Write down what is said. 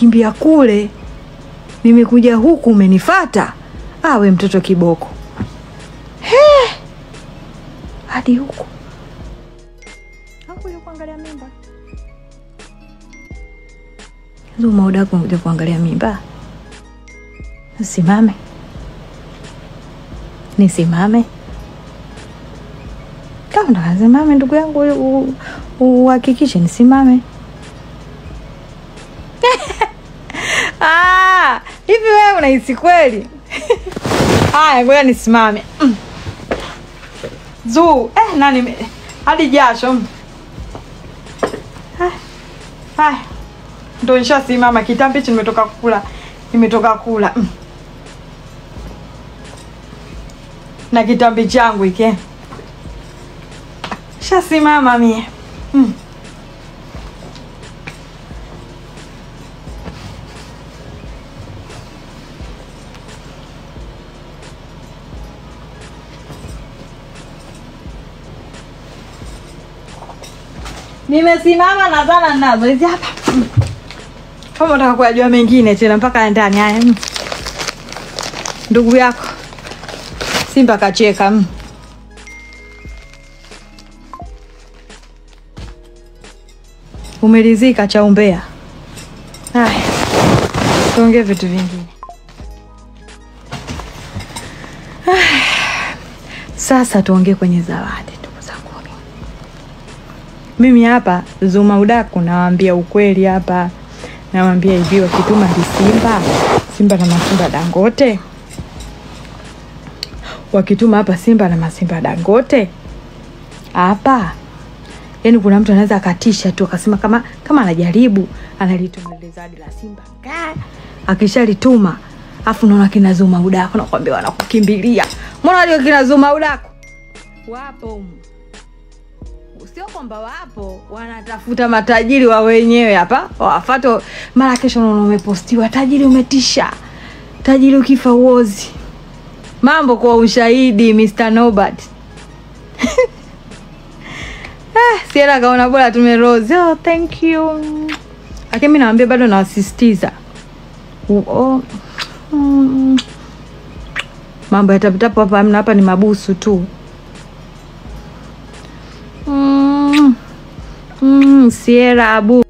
umekimbia kule, nimekuja huku umenifata. Awe mtoto kiboko hadi huku hakuja kuangalia mimba. Zuma udako kuja kuangalia mimba. Simame, nisimame kama ndo kasimame, ndugu yangu, uhakikishe nisimame. Hivi wewe unahisi kweli? Haya, ngoja nisimame. Mm. Zuu, eh, nani hadi jasho. Mm. Haya, ndo nishasimama. Kitambi hichi nimetoka kula, nimetoka kula mm. na kitambi changu hiki eh. shasimama mie Nimesimama na zana nazo hizi hapa. Kama unataka kuyajua mengine tena mpaka ndani haya. mm. Ndugu yako Simba kacheka. mm. Umelizika cha umbea. Haya, tuongee vitu vingine. Sasa tuongee kwenye zawadi. Mimi hapa Zuma udaku nawaambia ukweli hapa, nawaambia hivi, wakituma ndi Simba? Simba na Masimba Dangote, wakituma hapa Simba na Masimba Dangote? Hapa? Yani kuna mtu anaweza akatisha tu akasema kama kama anajaribu analituma ile zawadi la Simba. Akishalituma afu naona kina Zuma udaku nakwambia wanakukimbilia. Mbona walio kina Zuma udaku? Wapo sio kwamba wapo wanatafuta matajiri wa wenyewe hapa wafato mara kesho unaona umepostiwa tajiri umetisha tajiri ukifa uozi mambo kwa ushahidi Mr. Nobat Ah, Siela kaona bora tume rose. Oh, thank you. Lakini mimi naambia bado nawasisitiza. Oh, mm, mambo yatapitapo hapa hapa ni mabusu tu. Mm, mm, Sierra abu